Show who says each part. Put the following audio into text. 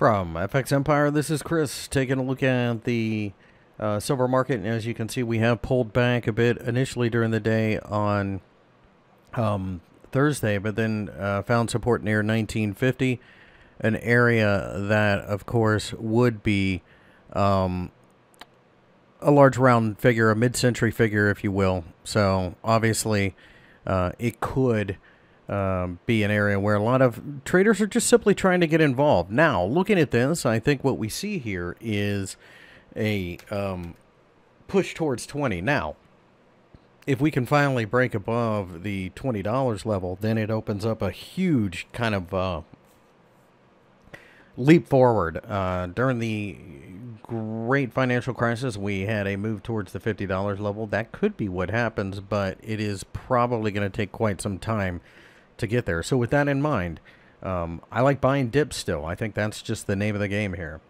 Speaker 1: From FX Empire, this is Chris taking a look at the uh, silver market. And as you can see, we have pulled back a bit initially during the day on um, Thursday, but then uh, found support near 1950, an area that, of course, would be um, a large round figure, a mid century figure, if you will. So obviously, uh, it could um, be an area where a lot of traders are just simply trying to get involved. Now, looking at this, I think what we see here is a um, push towards 20. Now, if we can finally break above the $20 level, then it opens up a huge kind of uh, leap forward. Uh, during the great financial crisis, we had a move towards the $50 level. That could be what happens, but it is probably going to take quite some time to get there. So with that in mind, um, I like buying dips still. I think that's just the name of the game here.